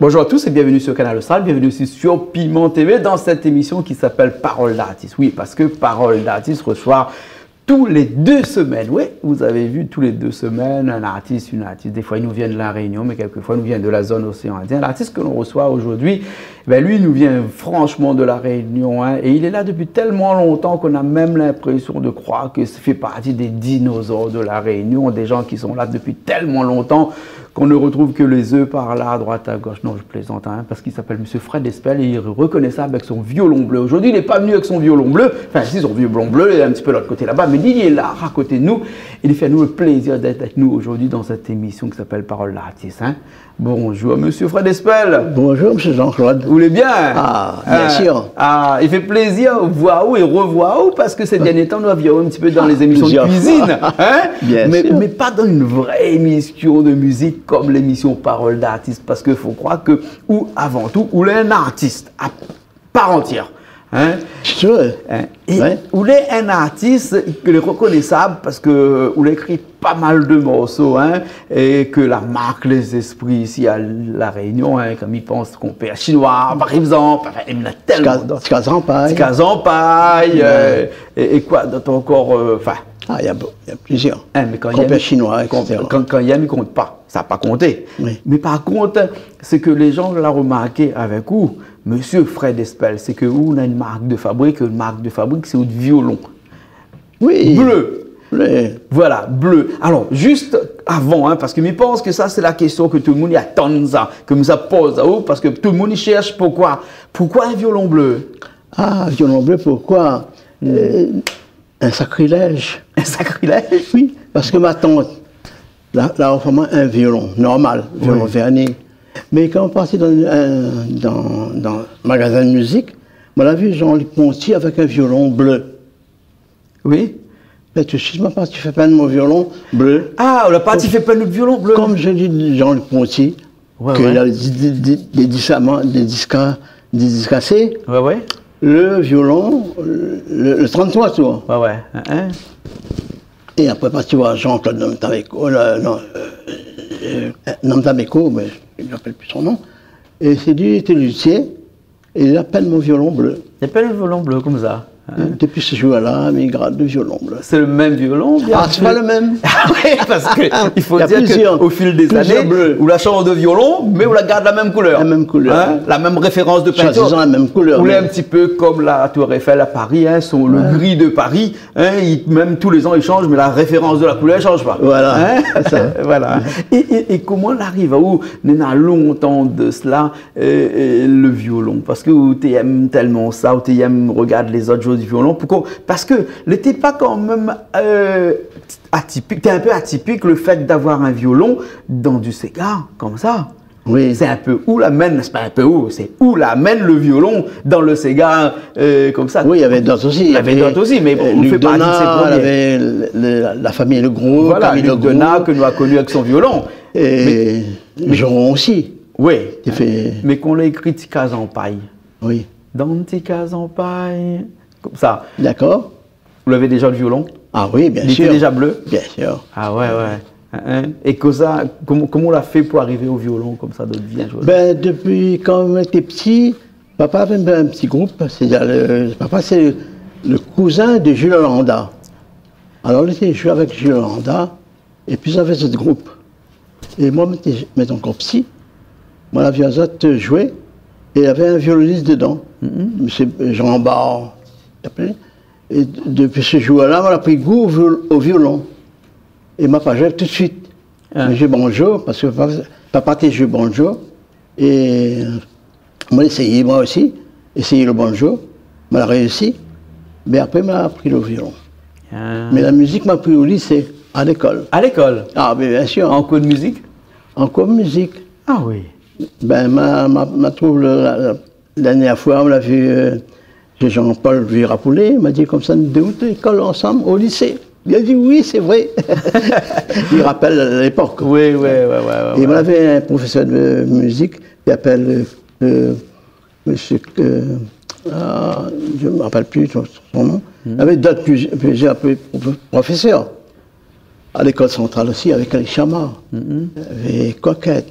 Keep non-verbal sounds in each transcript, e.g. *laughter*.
Bonjour à tous et bienvenue sur Canal Austral, bienvenue aussi sur Piment TV dans cette émission qui s'appelle Parole d'artiste. Oui, parce que Parole d'artiste reçoit tous les deux semaines. Oui, vous avez vu tous les deux semaines un artiste, une artiste. Des fois, il nous vient de la Réunion, mais quelquefois, il nous vient de la zone océan Indien. L'artiste que l'on reçoit aujourd'hui, ben, lui, nous vient franchement de la Réunion. Hein, et il est là depuis tellement longtemps qu'on a même l'impression de croire que ça fait partie des dinosaures de la Réunion, des gens qui sont là depuis tellement longtemps qu'on ne retrouve que les œufs par là, à droite, à gauche. Non, je plaisante, hein, parce qu'il s'appelle M. Fred Espel et il reconnaît ça avec son violon bleu. Aujourd'hui, il n'est pas venu avec son violon bleu, enfin, si, son violon bleu, il est un petit peu de l'autre côté là-bas, mais il est là, à côté de nous. Il fait à nous le plaisir d'être avec nous aujourd'hui dans cette émission qui s'appelle Parole d'artiste. Hein. Bonjour, monsieur Fred Espel. Bonjour, monsieur Jean-Claude. Vous allez bien? Ah, bien sûr. Ah, il fait plaisir voir où et revoir où, parce que ces derniers temps, nous avions un petit peu dans les émissions de cuisine. Hein? *laughs* Bien mais, sûr. mais pas dans une vraie émission de musique comme l'émission Parole d'artiste, parce qu'il faut croire que, ou avant tout, ou est un artiste à part entière. Hein? Sûr. Hein, Et Ouais. où est un artiste qui est reconnaissable parce que où il écrit pas mal de morceaux hein, et que la marque les esprits ici à La Réunion, hein, comme ils pensent qu'on à chinois par exemple, il y en a tellement d'autres. Casampaille. Casampaille, euh, et, et quoi d'autre encore, euh, enfin, Ah, il y, il y a plusieurs. Hein, mais quand il chinois, etc. quand, quand il y a mis, compte pas. Ça n'a pas compté. Oui. Mais par contre, c'est que les gens l'ont remarqué avec vous, Monsieur Fred Espel, c'est que on a une marque de fabrique, une marque de fabrique, c'est votre violon. Oui. Bleu. Bleu. Voilà, bleu. Alors, juste avant, hein, parce que je pense que ça, c'est la question que tout le monde attend, ça, que ça pose parce que tout le monde cherche pourquoi. Pourquoi un violon bleu? Ah, violon bleu, pourquoi? Euh, Un sacrilège. Un sacrilège? Oui, parce que ma tante, là, là, on fait un violon normal, violon Oui. vernis. Mais quand on partait dans un, dans, dans un magasin de musique, on a vu Jean-Luc Ponty avec un violon bleu. Oui. Mais tu sais, part, tu fais pas de mon violon bleu. Ah, on n'a pas dit fait pas le violon bleu Comme je dis de Jean-Luc Ponty, Ouais, qu'il ouais. a des, des, des, disques, cassés, Ouais, ouais. le violon, le, le 33 tours. Ouais, ouais. Hein, hein. Et après, tu vois Jean-Claude Namtameco, euh, euh, euh, mais je ne rappelle plus son nom, et c'est lui, il était luthier, et il appelle mon violon bleu. Il n'y a pas le violon bleu comme ça. Hein. Depuis ce jour-là, mais il grade le violon. C'est le même violon, bien Ah, c'est pas le même *laughs* Ah oui, parce qu'il faut Il y a dire qu'au fil des années, bleus. la change de violon, mais on la garde la même couleur. La même couleur. Hein, la même référence de peinture. Choisissant la même couleur, Ou mais- un petit peu comme la Tour Eiffel à Paris, hein, son, le gris de Paris. Hein, il- même tous les ans, il change, mais la référence de la couleur ne change pas. Voilà, Hein? ça. *laughs* voilà. Et, et- et comment on arrive à où On a longtemps de cela, euh, euh, le violon? Parce que tu aimes tellement ça, ou tu aimes regarder les autres joueurs du violon. Pourquoi Parce que n'était pas quand même euh, atypique, t'es un peu atypique le fait d'avoir un violon dans du Sega, comme ça. Oui. C'est un peu où l'amène, c'est pas un peu où, c'est où l'amène le violon dans le Sega, euh, comme ça? Oui, il y avait d'autres aussi. Il y avait d'autres aussi, mais bon, on fait partie de Donat, il y avait la famille Le Gros, Voilà, Luc Le Gros, Donat que nous a connu avec son violon. et Joron aussi. Oui. Fait- Mais qu'on l'a écrit Ticaz en paille. Oui. Dans Ticaz en paille. Comme ça. D'accord Vous l'avez déjà le violon Ah oui, bien Il sûr. était déjà bleu Bien sûr. Ah ouais, ouais. Hein, hein. Et que ça, comment, comment on l'a fait pour arriver au violon comme ça, d'autres bien jouer Ben, depuis quand on était petit, papa avait un petit groupe. Le- papa, c'est le, le cousin de Jules Hollanda. Alors, on était joué avec Jules Hollanda, et puis j'avais ce groupe. Et moi, j'étais j'étais encore petit. Moi, la violette jouait, et il y avait un violoniste dedans, Monsieur Jean Barre, Et depuis ce jour-là, on a pris goût au, viol- au violon. Et m'a joué tout de suite. Ah. J'ai bonjour, parce que papa, était joué bonjour. Et euh, moi, essayé, moi aussi, essayer le bonjour. M'a réussi. Mais après, m'a appris le violon. Ah. Mais la musique m'a pris au lycée, à l'école. À l'école? Ah, mais bien sûr, En en, cours de musique? Cours de musique. Ah oui. Ben, ma, ma, ma trouve, la dernière fois, on l'a vu, euh, Jean-Paul Virapoulet, il m'a dit comme ça, nous deux à l'école ensemble, au lycée. Il a dit oui, c'est vrai. *laughs* il rappelle à l'époque. Oui, oui, oui, oui. Et on avait un professeur de musique qui appelle euh, monsieur, euh, ah, je ne me rappelle plus son, son nom. Il y avait d'autres plus- plusieurs plus- professeurs. À l'école centrale aussi, avec les Chamard, avec Coquette.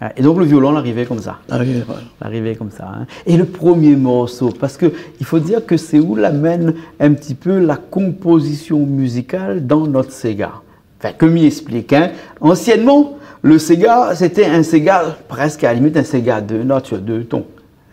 Ah, Et donc le violon l'arrivait comme ça. Voilà. L'arrivée comme ça. hein. Et le premier morceau, parce que il faut dire que c'est où l'amène un petit peu la composition musicale dans notre Sega. Enfin, que m'y explique. Hein. Anciennement, le Sega, c'était un Sega presque à la limite un Sega de notes sur deux tons.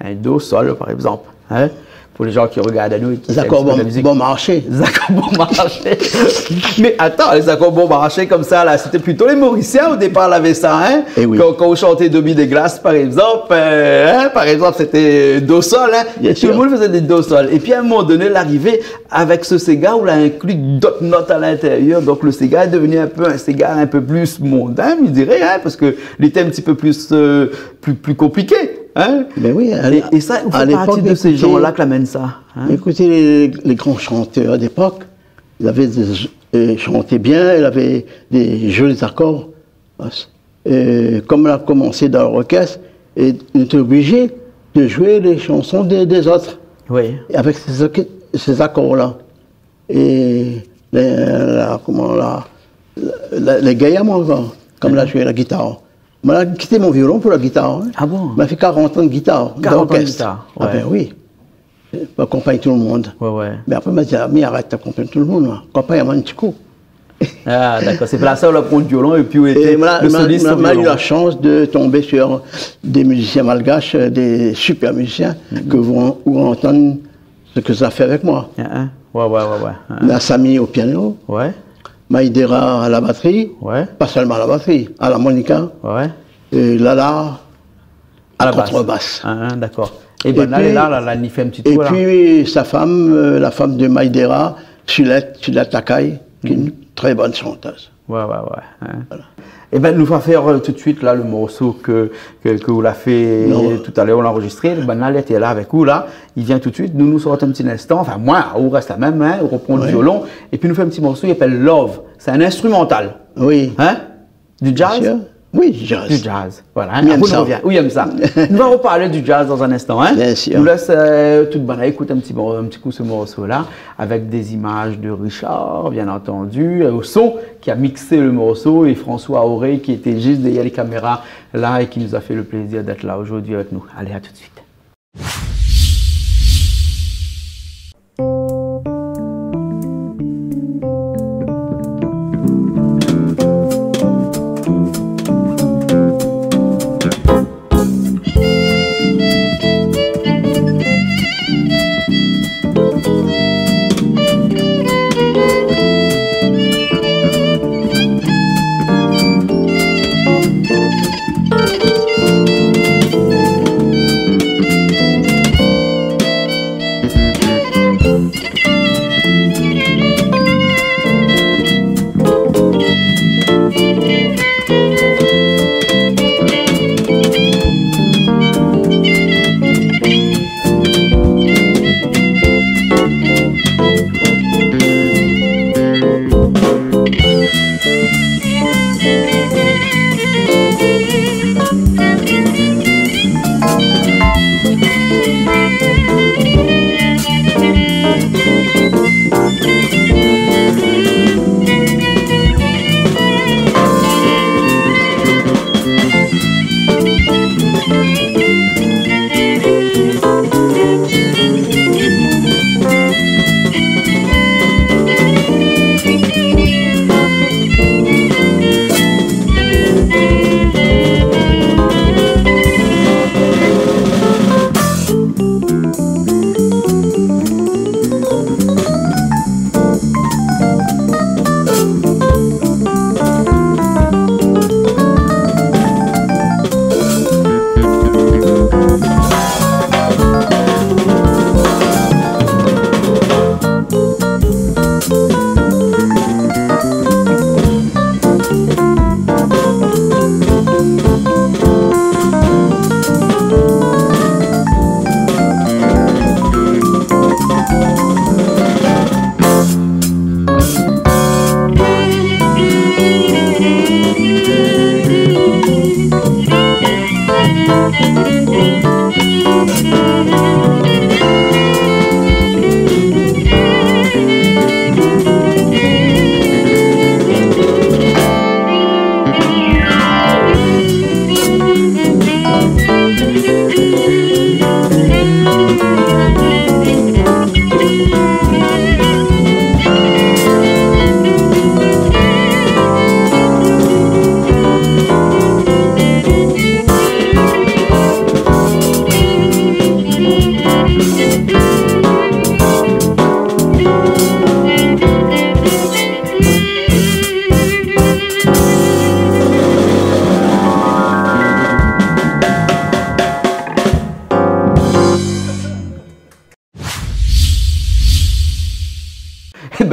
Un Do sol, par exemple. Hein. Pour les gens qui regardent à nous et qui Les accords bon, la musique. bon marché. *laughs* Les accords bon marché. *laughs* Mais attends, les accords bon marché comme ça, là, c'était plutôt les Mauriciens au départ, avaient ça, hein? Eh oui. Quand, quand on chantait Dobby des glaces, par exemple, euh, hein, par exemple, c'était do sol, hein? Bien Tout sûr. le monde faisait des do sol. Et puis à un moment donné, l'arrivée avec ce Sega où il a inclus d'autres notes à l'intérieur. Donc le Sega est devenu un peu un Sega un peu plus mondain, je dirais, hein, parce que il était un petit peu plus, euh, plus, plus compliqué, hein? Mais oui, à Et, ça, à partie de ces gens-là qui l'amènent ça. hein? Écoutez, les, les grands chanteurs d'époque, ils avaient des, ils chantaient bien, ils avaient des jolis accords. Et comme on a commencé dans l'orchestre, et on était obligé de jouer les chansons des, des autres, Oui. avec ces, accords-là. Et les, la- comment, la, la- les quand- comme là, je jouais la guitare. J'ai quitté mon violon pour la guitare. hein. Ah bon m'a fait 40 ans de guitare. 40 ans de Ah ben oui. J'accompagne tout le monde. Ouais, ouais. Mais après, m'a dit, ah, mais arrête d'accompagner tout le monde. là. Accompagne un petit coup. Ah, d'accord. C'est pour ça où on prend le violon et puis où était Et le m'a- soliste m'a au m'a eu la chance de tomber sur des musiciens malgaches, euh, des super musiciens, Mm-hmm. que vous, vous entendre ce que ça fait avec moi. Ah, ah. Ouais, ouais, ouais, ouais. Ah, La Sami au piano, Ouais, Maïdera à la batterie, ouais, pas seulement à la batterie, à la monica, ouais. et Lala à la basse. contrebasse. Ah, ah, d'accord. Et ben là, puis- là, là, là, il fait un petit Et là. puis sa femme, euh, la femme de Maïdera, Sulette, Sulette Takai, qui est une très bonne chanteuse. Ouais, ouais, ouais. hein. Et ben, nous va faire euh, tout de suite là le morceau que, que, que vous l'a fait Non. tout à l'heure, on l'a enregistré. Ben, là, il était là avec vous, là. Il vient tout de suite, nous nous sortons un petit instant. Enfin, moi, on reste la même, hein, on reprend le Ouais. violon. Et puis, nous fait un petit morceau, il s'appelle Love. C'est un instrumental. Oui. Hein? Du jazz? Oui, jazz. Du jazz, voilà. Hein? Oui, Après, ça. aime ça. nous allons reparler du jazz dans un instant. Hein? Bien sûr. Nous laisse euh, toute bonne écoute un petit, un petit coup ce morceau-là, avec des images de Richard, bien entendu, euh, au son qui a mixé le morceau, et François Auré qui était juste derrière les caméras là et qui nous a fait le plaisir d'être là aujourd'hui avec nous. Allez, à tout de suite.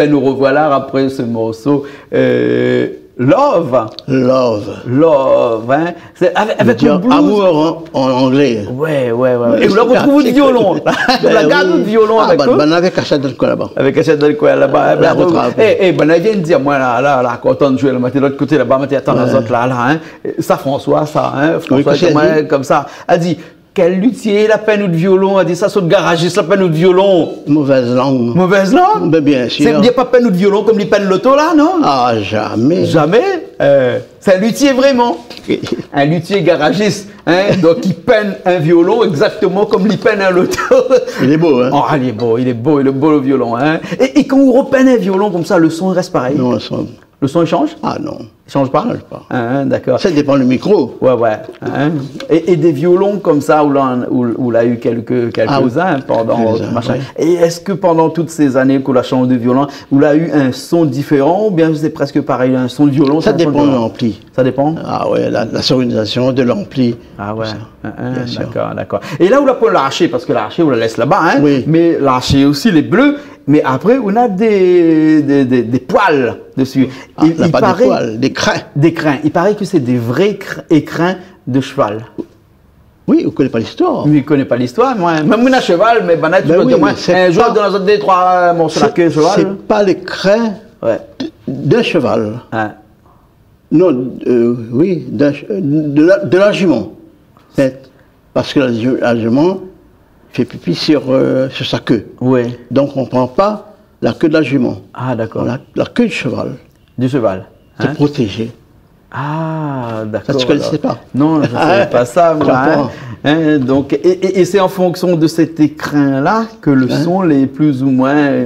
Ben nous revoilà après ce morceau euh, Love. Love. Love, hein. C'est avec, avec le Dire blues. amour en, en anglais. Ouais, ouais, ouais. Et vous la retrouvez le violon. *laughs* Ben la garde oui. le violon ah, avec ben, eux. ben, avec Achat de là-bas. Avec le coin là-bas. Ouais, la Eh, ben, retrape. eh, eh, ben, elle vient de dire, moi, là, là, là, de jouer, là, de l'autre côté là-bas, attends, les autres là, là, hein. Ça, François, ça, hein. François, comme ça. Elle dit, quel luthier, la peine ou de violon. Elle dit, ça, c'est le garagiste, la peine ou de violon. Mauvaise langue. Mauvaise langue? Ben, bien C'est- sûr. A pas peine ou de violon comme les peines loto, là, non? Ah, jamais. Jamais? Euh, c'est un luthier vraiment. *laughs* Un luthier garagiste, hein, donc il peine un violon exactement comme il peine un loto. Il est beau, hein? Oh, il est beau, il est beau, il est beau le violon. Hein? Et, et quand on repeine un violon comme ça, le son reste pareil? Non, ça- Le son il change? Ah non. Il change pas? Change pas. Hein, D'accord. Ça dépend du micro. Ouais, ouais. hein. Et, et des violons comme ça, où l'on où, où l'on a eu quelques, quelques-uns pendant quelques-uns, machin. ouais. Et est-ce que pendant toutes ces années qu'on a changé de violon, où a eu un son différent ou bien c'est presque pareil, un son de violon Ça dépend de l'ampli. Ça dépend? Ah ouais, la, la sonorisation de l'ampli. Ah ouais, Ça, Hein, hein, d'accord, d'accord. Et là où la peut l'arracher, parce que l'arracher, on la laisse là-bas, hein, Oui. mais l'arracher aussi les bleus, mais après on a des, des, des, des poils dessus. Ah, là, pas des poils, des crins. Des crins. Il paraît que c'est des vrais cr- écrins de cheval. Oui, vous ne connaissez pas l'histoire. Lui, il connaît pas l'histoire, moi. Même moi, cheval, mais ben, tu Ben peux oui, dire, moi, mais c'est un pas- dans la zone des trois morceaux de la queue, C'est cheval. pas les crins Ouais. d'un cheval. Hein. Non, euh, oui, de la, de la jument. C'est- Parce que la, ju- la jument fait pipi sur, euh, sur sa queue. Ouais. Donc on ne prend pas la queue de la jument. Ah, d'accord. La, la queue du cheval, Du cheval. c'est Hein. protégé. Ah, d'accord. Ça, tu connaissais alors. pas Non, je ne savais Ah, pas ça, moi. hein. Hein, donc, et, et- et c'est en fonction de cet écrin-là que le Hein? son est plus ou moins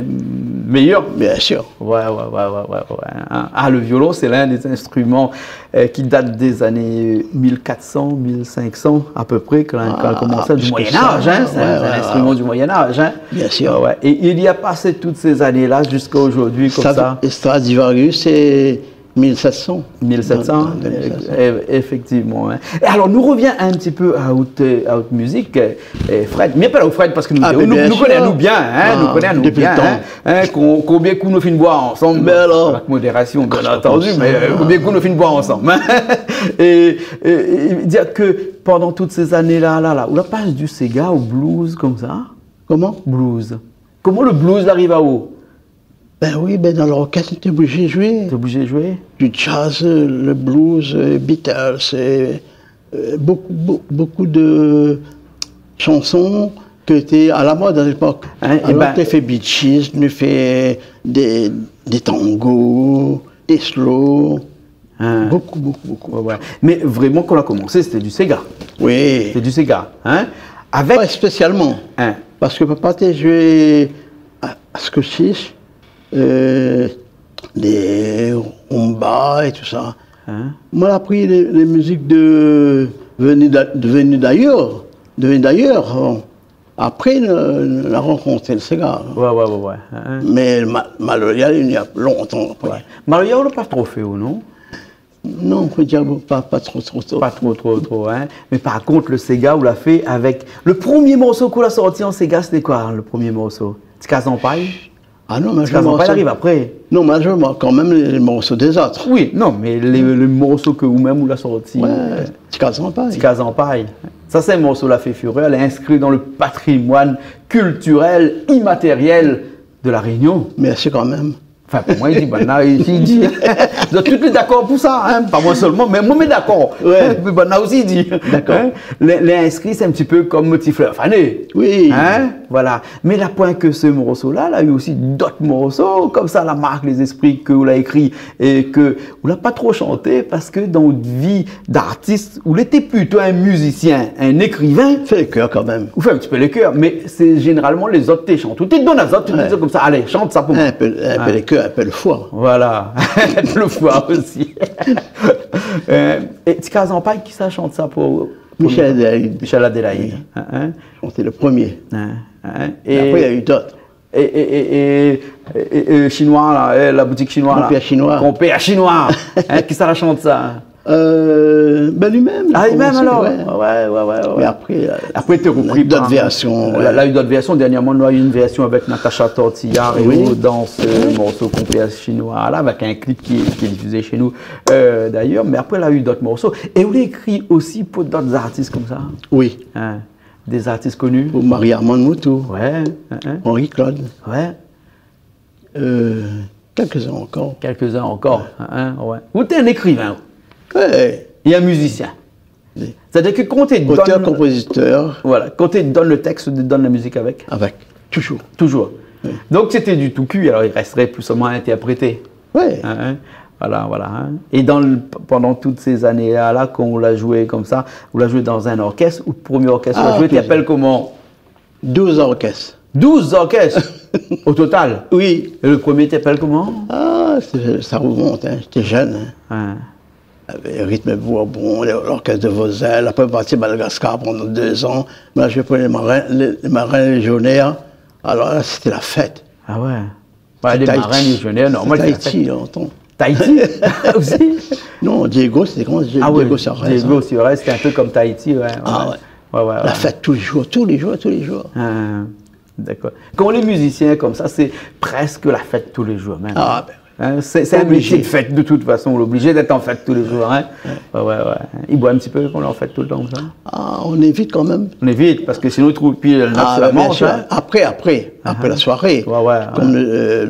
meilleur. Bien sûr. Ouais, ouais, ouais, ouais, ouais. Ah, le violon, c'est l'un des instruments euh, qui date des années 1400, 1500 à peu près, quand, quand Ah, on commençait du Moyen Âge. Hein, c'est un, instrument du Moyen Âge. Bien sûr. Ouais. Et il y a passé toutes ces années-là jusqu'à aujourd'hui comme ça. Stradivarius, c'est 1700. 1700, Dans- dans 1700. euh, effectivement. hein. Alors, nous revient un petit peu à haute, à haute musique, euh, euh, Fred. Mais pas là, Fred, parce que nous, Ah, nous, bien connaissons bien, hein, Ah, nous connaissons nous depuis bien. le temps. Hein, hein, qu'on- combien qu'on nous fait boire ensemble. Mais alors Avec modération, bien entendu, mais euh, combien qu'on nous fait boire ensemble. hein. *laughs* et, et- et dire que pendant toutes ces années-là, là, là, où la passe du Sega au blues comme ça, Comment? blues. Comment le blues arrive à haut? Ben oui, ben dans l'orchestre, tu es obligé de jouer. T'es obligé de jouer Du jazz, le blues, euh, Beatles, et, euh, beaucoup, beau- beaucoup de chansons qui étaient à la mode à l'époque. Hein, et Alors, ben- tu as fait Bee Gees, tu as fait des, des tangos, des slow, Hein. beaucoup, beaucoup, beaucoup. Ouais, ouais. Mais vraiment, quand on a commencé, c'était du Sega. Oui, C'était du Sega. Hein Avec. pas spécialement. Hein. Parce que papa t'a joué à, à Scottish, euh, des rumba et tout ça. Hein? Moi, j'ai appris les, les musiques de venues d'ailleurs, venues d'ailleurs. bon. Après, on a rencontré le Sega. Ouais, ouais, ouais, ouais. Hein. Mais ma- Maloya, il y a longtemps après. Mario, on l'a pas trop fait, ou non? Non, on peut dire pas, pas trop, trop, trop. Pas trop, trop, trop, hein. Mais par contre, le Sega, on l'a fait avec. Le premier morceau qu'on a sorti en Sega, c'était quoi, le premier morceau? Tika Paille Ah non, mais je m'en Paille arrive après. Non, mais je vois quand même les, morceaux des autres. Oui, non, mais les, les morceaux que vous-même, vous l'a sorti. Ouais, casses en paille. Tika Paille. Ça, c'est un morceau La Fée Fureur. Elle est inscrite dans le patrimoine culturel immatériel de La Réunion. Merci quand même. Enfin, pour moi, il dit, ben là, il dit, *laughs* vous êtes tous d'accord pour ça, hein? pas moi seulement, mais moi, mais d'accord. Ouais. *laughs* Mais ben là aussi, il dit. D'accord. Hein? Inscrits, c'est un petit peu comme Fleur Fané. Oui. Hein? Voilà. Mais la point que ce morceau-là, là, il y a eu aussi d'autres morceaux, comme ça, la marque Les Esprits, que vous l'a écrit et que vous l'a pas trop chanté parce que dans votre vie d'artiste, vous était plutôt un musicien, un écrivain, Fais le cœur quand même. vous faites un petit peu les chœurs, mais c'est généralement les autres qui chantent. Tout est dans les autres, tu Ouais. dis comme ça, allez, chante ça pour moi. Un peu, un peu les cœurs, un peu le foie. Voilà, *laughs* le foie aussi. *laughs* euh, et Zampaille, qui ça chante ça pour Michel Adélaïde. Michel Adélaïde. Hein, hein, C'était le premier. hein, hein? Et Et, après, il y a eu d'autres. et, et, chinois, là, eh, la boutique chinoise. là. Compère chinois. Chinois. *laughs* hein, qui ça la chante ça? Euh, ben lui-même. Ah, lui-même alors? ouais. Ouais, ouais, ouais. ouais. Mais après, Après, t'es repris d'autres versions, Là, ouais. là, il y a eu d'autres versions. Dernièrement, nous avons eu une version avec Natacha Tortillard et nous dans ce morceau complet chinois, là, avec un clip qui est, qui est diffusé chez nous euh, d'ailleurs. Mais après, il a eu d'autres morceaux. Et vous écrit aussi pour d'autres artistes comme ça? Oui, hein, Des artistes connus Marie-Armande Moutou, Ouais, hein, hein, Henri Claude, ouais. euh, quelques-uns encore. Quelques-uns encore. hein, ouais. Vous êtes un écrivain Ouais. et un musicien. Oui. C'est-à-dire que quand tu donnes, Auteur-compositeur, voilà, quand tu donnes le texte, tu donnes la musique avec? Avec, toujours. Toujours. Donc c'était du tout cul, alors il resterait plus seulement à interpréter. Ouais. Hein, hein. Voilà, voilà. hein. Et dans le- pendant toutes ces années-là, là, quand on l'a joué comme ça, on l'a joué dans un orchestre, ou le premier orchestre Ah, a joué, tu appelles comment? 12 orchestres. 12 orchestres *laughs* au total? Oui. Et le premier t'appelles comment? Ah, ça remonte, hein. j'étais jeune. Hein. Hein. Avec rythme Bourbon, l'orchestre de Vosel, après parti à Madagascar pendant deux ans. Là, je prenais les marins, les, les marins légionnaires. Alors là, c'était la fête. Ah ouais. Bah, les marins légionnaires, la longtemps. Tahiti *laughs* aussi Non, Diego, c'était comment Diego, Ah oui, Diego Sarrez, Diego hein. Suarez, c'était un peu comme Tahiti. Ouais, ouais. Ah ouais. Ouais, ouais, La fête tous les jours, tous les jours, tous les jours. Ah, D'accord. Quand les musiciens comme ça, c'est presque la fête tous les jours. Même. Ah, ben, Hein, c'est un Obligé. métier de fête de toute façon, on est obligé d'être en fête tous les jours. Hein. Ouais, ouais, ouais. Il boit un petit peu qu'on est en fête tout le temps. Ça. ah, on évite quand même. On est vite parce que sinon, il trouve puis Ah, hein. Après, après, après la soirée. Ouais, ouais, Comme euh,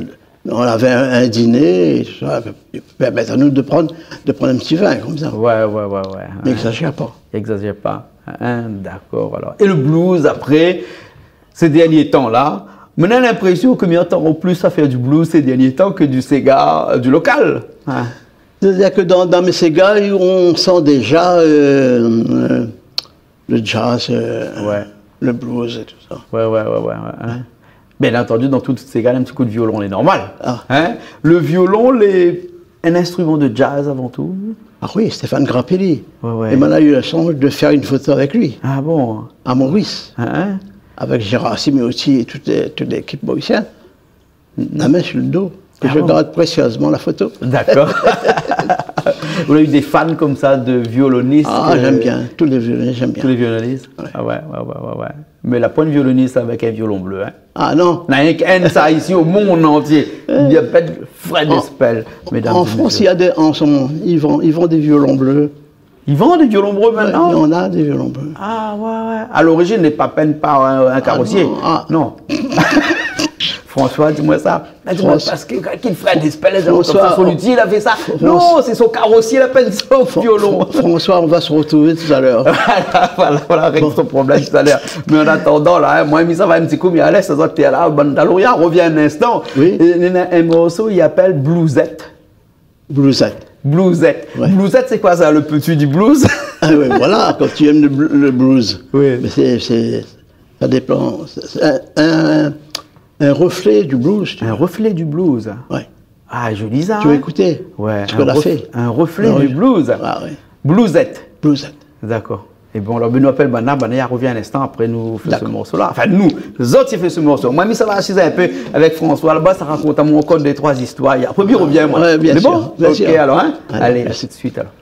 on avait un, un dîner, et ça permettre à nous de prendre, de prendre un petit vin comme ça. Ouais, ouais, ouais, ouais. Mais n'exagère pas. Exagère pas. Hein, D'accord, alors. Et le blues, après, ces derniers temps-là, on a l'impression que mieux en plus à faire du blues ces derniers temps que du Sega, euh, du local. Hein. C'est-à-dire que dans, dans mes Sega, on sent déjà euh, euh, le jazz, Ouais. le blues et tout ça. Ouais, ouais, ouais, ouais. ouais, hein. Bien entendu, dans toutes ces gars, un petit coup de violon est normal. Ah. Hein? Le violon, les... un instrument de jazz avant tout. Ah oui, Stéphane Grappelli. Ouais, ouais. Et on a eu la chance de faire une photo avec lui, Ah bon? À Maurice, hein? avec Gérard Simiotti et toute, les- toute l'équipe mauricienne. La main sur le dos. Et Ah je bon? garde précieusement la photo. D'accord. *laughs* Vous avez eu des fans comme ça de violonistes Ah, j'aime bien. Tous les violons, j'aime bien. Tous les violonistes Ah ouais, ouais, ouais, ouais, ouais. Mais la pointe violoniste avec un violon bleu. Hein. Ah non. Il n'y a rien qu'un ça ici au monde entier. Il n'y a pas de Fred Espel, mesdames En France, il y a des, en ce moment, ils vendent, ils vendent des violons bleus. Ils vendent des violons bleus Ouais, maintenant on a des violons bleus. Ah ouais, ouais. À l'origine, il n'est pas peine par un, un carrossier. non, ah. Non. *laughs* François, dis-moi ça. Ah, dis-moi, François- parce que qu'il ferait des spells, François- ça, son outil, il a fait ça. François- Non, c'est son carrossier, il a peine son violon. François, on va se retrouver tout à l'heure. *laughs* voilà, voilà, voilà, règle ton problème tout à l'heure. Mais en attendant, là, hein, moi, mis ça va un petit coup, mais allez, ça doit être là, Bandaloria, revient un instant. Oui. Et Il y a un morceau, il appelle Bluesette. Bluesette. Bluesette. Ouais. Bluesette, c'est quoi ça, le petit du blues? Ah oui, voilà, quand tu aimes le, bl- le blues. Oui. Mais c'est, ça dépend. Un- un reflet du blues. Tu Un reflet du blues. Ouais. Ah, joli ça. Tu veux hein écouter Ouais, Ce un, ref- fait. un reflet du blues. Ah oui. Bluesette. Bluesette. D'accord. Et bon, alors, Benoît appelle Bana, Bana, il revient un instant après nous faire ce morceau-là. Enfin, nous, les autres, il fait ce morceau. Moi, ça va assiser un peu avec François. Là-bas, ça raconte à mon compte des trois histoires. Après, il revient, moi. Ouais, bien Mais sûr, bon, bien ok, sûr. alors, hein. Allez, Allez, à tout de suite, alors.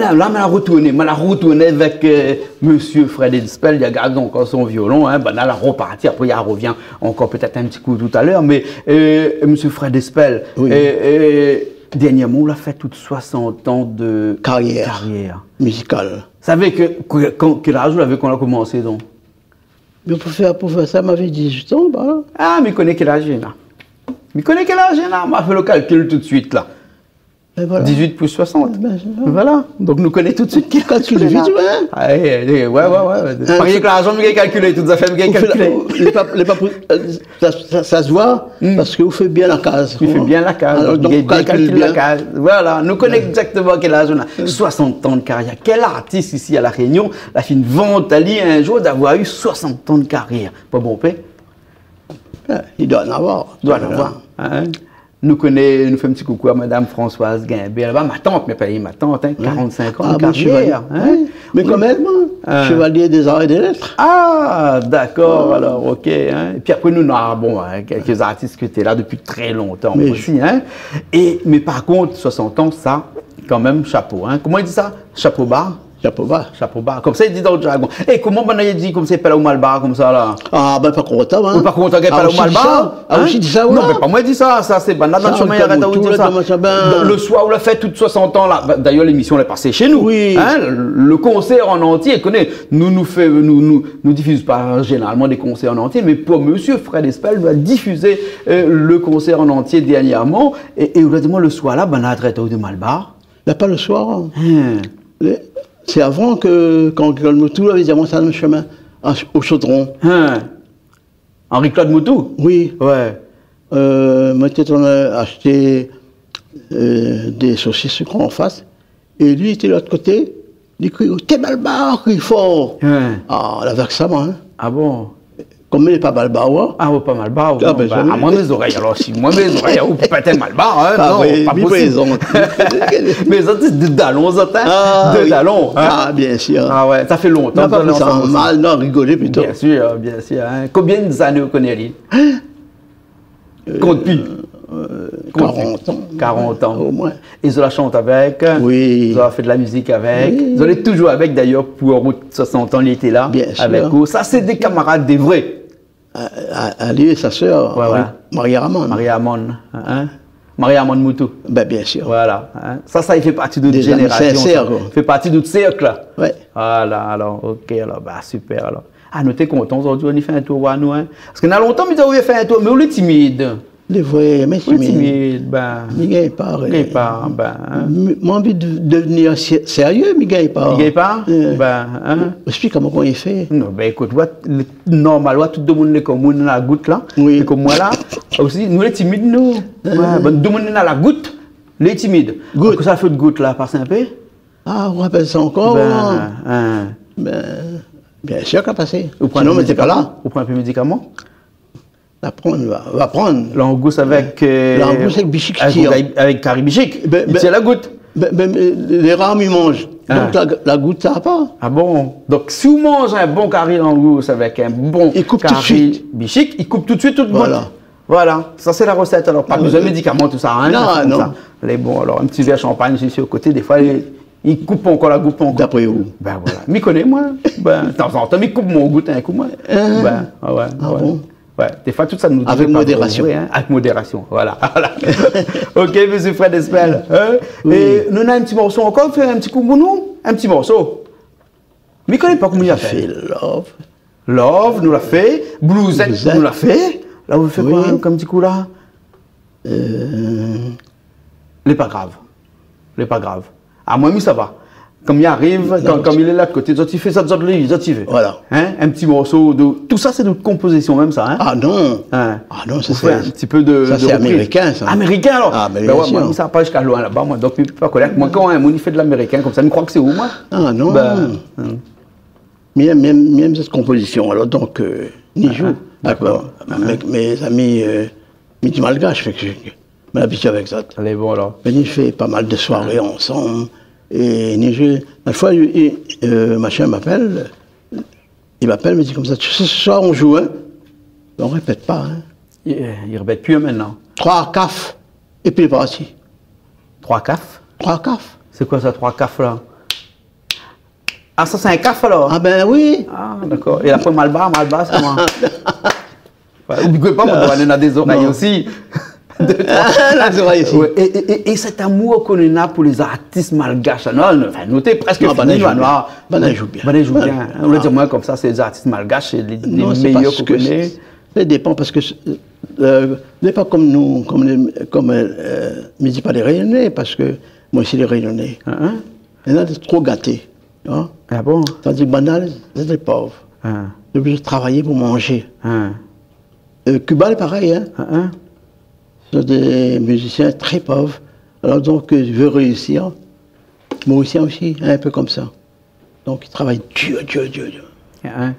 Là, là, là, m'a retourné, retourné avec euh, Monsieur Fred Edspel, il a gardé encore son violon, hein, ben là, reparti, après il revient encore peut-être un petit coup tout à l'heure, mais euh, Monsieur Fred Espel, Oui. euh, euh, dernièrement, on a fait toutes 60 ans de Carrière. carrière. musicale. Vous savez que, que- quel âge vous avez qu'on a commencé donc? Mais pour faire, pour faire ça, m'avait 18 ans, bah. Ah, mais connaît quel âge là Mais connaît quel âge là On m'a fait le calcul tout de suite là. Et voilà. 18 plus 60. Ben, c'est ça. Voilà. Donc nous connaissons tout de suite âge Calcule vite, ouais. Ah, ouais, ouais, ouais. ouais. Hein, Pariez c'est- que l'argent, vous calculé, toutes les affaires, vous avez Vous faites la- calculé. les les euh, ça, ça- ça se voit parce que vous faites bien la case. Tu fais bien la case, Alors, vous donc, avez bien la case. Voilà, nous connaissons exactement quel âge on a. 60 ans de carrière. Quel artiste ici à La Réunion a fait une vente à lui un jour d'avoir eu 60 ans de carrière? Pas bon, paix Ouais, Il doit en avoir. doit en avoir. hein. Nous connaissons, nous faisons un petit coucou à Madame Françoise Guimbert. Ma tante, mais pas ma tante, hein, 45 ans Ah, bon, chevalier. hein? Ouais. Mais Oui. comme elle, Ah. chevalier des arts et des lettres. Ah, d'accord, alors, ok. Hein. Et puis après, nous, on a bon, hein, quelques artistes qui étaient là depuis très longtemps Mais aussi. Hein. Et, mais par contre, 60 ans, ça, quand même, chapeau. Hein. Comment il dit ça? Chapeau bas? Chapeau bas. Chapeau bas. Comme ça, il dit dans le jargon. Et comment on a dit comme ça, il pas au malbar, comme ça, là? Ah, ben pas content, hein. Pas au malbar ça Ah, aussi dit ça, Non, voilà. mais pas moi dit ça, ça c'est banal dans le le soir, on l'a fait toutes 60 ans là. Bah, D'ailleurs, l'émission elle est passée chez nous. Oui. Hein, le concert en entier, connaît, nous nous fait, nous, nous, nous diffuse pas généralement des concerts en entier, mais pour Monsieur Fred Espel, nous a diffusé euh, le concert en entier dernièrement, et, et le soir là, ben, on a traité de Malbar. Là, pas le soir. C'est avant que, quand le Moutou avait dit, ça dans le chemin, à- au chaudron. Hein. Henri-Claude Moutou? Oui. Ouais. Euh, moi, peut-être on a acheté euh, des saucisses sucrées en face. Et lui, il était de l'autre côté. Il crie, t'es balbar, crie fort. Hein. Ah, la versement, hein. Ah bon? Comme il n'est pas ouais. Ah, ouais, pas mal bas. Ah, ben, bah, à moi, mes oreilles. Alors, si moi, mes oreilles, ou peut-être mal bas, hein, Ah, non, oui, pas oui, possible. *laughs* Mais ça, c'est de dallons, ça, hein. Ah, oui. dallons. hein. Ah, bien sûr. Ah ouais, ça fait longtemps. Non, pas ça mal, non, rigoler plutôt. Bien sûr, bien sûr. hein. Combien d'années vous connaissez lui Compte plus. Compte plus. 40 ans. 40 ans. Au moins. Ils ont la chante avec. Oui. Ils ont fait de la musique avec. Oui. Ils ont toujours avec d'ailleurs pour route 60 ans, il était là. Bien sûr. avec eux. Ça, c'est des camarades des vrais. À- lui et sa sœur, Ouais, ouais. Maria Ramon. Marie-Amon. Hein? Marie-Amon Moutou. Ben, bien sûr. Voilà. hein? Ça, ça, il fait partie de notre Des amis génération. sincères, ça. quoi. Il fait partie de notre cercle. là. Ouais. Voilà, alors, ok, alors, bah, super, alors. Ah, nous, t'es contents aujourd'hui, on y fait un tour à nous, hein? Parce qu'on a longtemps, on y fait un tour, mais on est timide. Les voyez, mais timide, il gagne pas. Gagne pas, ben. Hein. M- Moi, envie de devenir sé- sérieux, gagne pas. Il gagne pas Euh, Ben, hein. Explique comment il fait. Non, ben écoute, le- normal, tout le monde est comme nous dans la goutte là. Oui. Comme moi là, aussi, nous les timides, nous. Ouais, ben, tout le monde est la goutte, les timides. Goutte. Que ça fait de goutte là, par Saint-Pé Ah, on rappelle ça encore Ben, hein? hein. Ben, Bien sûr qu'à passer. Sinon, un mais t'es pas là. Vous prenez un peu de médicaments La prendre, va, va prendre. L'angousse avec. euh, L'angousse avec bichic avec, caribichic. Ben, ben- tire la goutte. Ben, ben, mais les rames, ils mangent. Ah. Donc la, la goutte, ça va pas. Ah bon? Donc, si vous mangez un bon carré d'angousse avec un bon Il coupe tout de carré suite. bichic, il coupe tout de suite toute Voilà. goutte. Voilà, ça c'est la recette. Alors, pas Ah, besoin de oui. médicaments, tout ça. Hein, Non, c'est non. ça. Les bons, alors un petit verre de champagne ici au côté, des fois, il, il coupe encore la goutte encore. D'après vous. Ben voilà. M'y connais, moi. Ben, de temps en temps, il coupe mon goutte un coup, moi. Hein Ben, ah ouais. Ah ouais. bon? Ouais, des fois, tout ça nous dit Avec modération. hein. Avec modération, voilà. *laughs* Voilà. *laughs* ok, monsieur Fred Espel. Hein? Oui. Et nous avons un petit morceau encore, fait un petit coup pour nous Un petit morceau. Mais connais pas comment il a Fait fait. love. Love nous l'a fait, Bluesette nous l'a fait. Là, vous faites quoi Oui. comme petit coup là? Euh, n'est pas grave. n'est pas grave. À moi, mais ça va. Comme il arrive, quand, comme il est là de côté, tu fais ça, tu fais ça, tu fais. Voilà. Hein? Un petit morceau de. Tout ça, c'est de composition, même ça. Hein? Ah non. Hein. Ah non, faites un c'est. petit peu de. ça, c'est américain, ça. Américain alors Ah, mais ben ouais, moi, ça pas jusqu'à loin là-bas, moi. Donc, je peux pas connaître. Moi, quand un monde, il fait de l'américain comme ça, je crois que c'est où, moi? Ah non. Ben, hein. Même, même, même cette composition, alors donc, euh, ni joue. d'accord. Avec mes amis, euh, midi malgache, fait que je je m'habitue avec ça. Allez, bon alors. Mais il fait pas mal de soirées ensemble. Et ni jeu. La fois, il- euh, machin m'appelle. Il m'appelle, me dit comme ça, tu sais, ce soir on joue, hein On répète pas, hein Il, il répète plus hein, maintenant. Trois cafs, et puis il est parti. Trois cafs? Trois cafs. C'est quoi ça, trois cafs là? Ah, ça, c'est un caf alors? Ah ben oui Ah, d'accord. Et après, mal bas, mal bas, c'est moi. *laughs* Ouais, N'oubliez pas, moi, on a des oreilles aussi. *laughs* Ouais, et, et- et- et cet amour qu'on a pour les artistes malgaches, non, enfin, notez presque Non, fini, Banet joue bien. joue bien. On va Ah. dire moi comme ça, c'est les artistes malgaches, c'est les, Non, c'est meilleurs parce qu'on que connaît. c'est- ça dépend parce que euh, n'est pas comme nous, comme les, comme euh, mais dis pas les Réunionnais parce que moi aussi les Réunionnais. Hein, hein? Il y en a des trop gâtés, vois. Ah bon? Tandis que banal, c'est des pauvres. Hein, Ils sont obligés de travailler pour manger. hein, Euh, Cuba, est pareil, hein? Hein, hein. Sont des musiciens très pauvres. Alors donc, euh, je veux réussir. Mauricien aussi, un peu comme ça. Donc, ils travaillent dur, dur, dur, dur. Hein,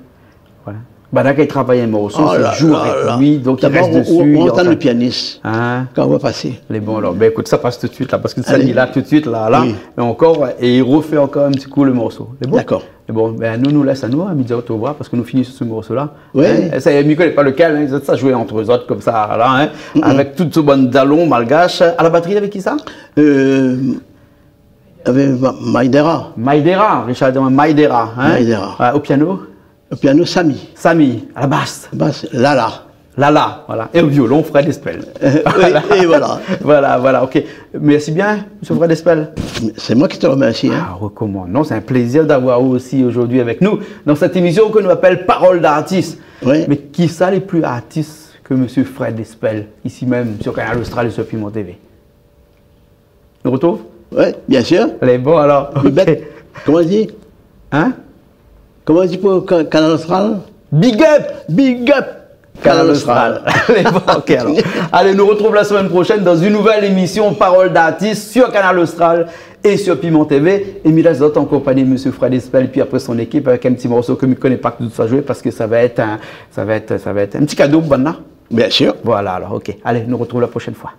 quand il travaille un morceau, Oh il joue avec là. lui, donc il reste on- dessus. On, entend le pianiste Hein quand on va passer. Les bons alors, ben écoute, ça passe tout de suite là, parce que ça il là tout de suite là, là, Oui. et encore, et il refait encore un petit coup le morceau. D'accord. Et bon, ben nous nous laisse à nous, à midi au revoir, parce que nous finissons ce morceau-là. Ouais. Hein, ça, Miko n'est pas lequel, hein, ça jouait entre eux autres comme ça, là, hein, avec toute ce bon dallon malgache. À la batterie avec qui ça? Euh, avec Ma- Maïdera, Maïdera, Richard Maïdera. Hein, Maïdera. Au piano, au piano Samy, Samy, à la basse, basse Lala. Lala, voilà, et au violon, Fred Espel. *laughs* oui, et voilà. *laughs* voilà, voilà, ok. Merci bien, M. Fred Espel? C'est moi qui te remercie. Hein. Ah, recommande. Non, c'est un plaisir d'avoir vous aussi aujourd'hui avec nous dans cette émission que nous appelle Parole d'artiste. Oui. Mais qui ça les plus artistes que M. Fred Espel, ici même sur Canal Austral et sur Piment TV Nous retrouve Oui, bien sûr. Allez, bon alors. Comment on dit? Hein? Comment on dit pour Ca- Canal Austral? Big up Big up Canal Austral. *laughs* Allez, bon, alors. Allez, nous retrouve la semaine prochaine dans une nouvelle émission Parole d'artiste sur Canal Austral et sur Piment TV. Et Milas Zot en compagnie de M. Fred Espel, puis après son équipe avec un petit morceau que je ne connais pas que tout ça jouer parce que ça va être un, ça va être, ça va être un petit cadeau, Banna. Bien sûr. Voilà alors, ok. Allez, nous retrouve la prochaine fois.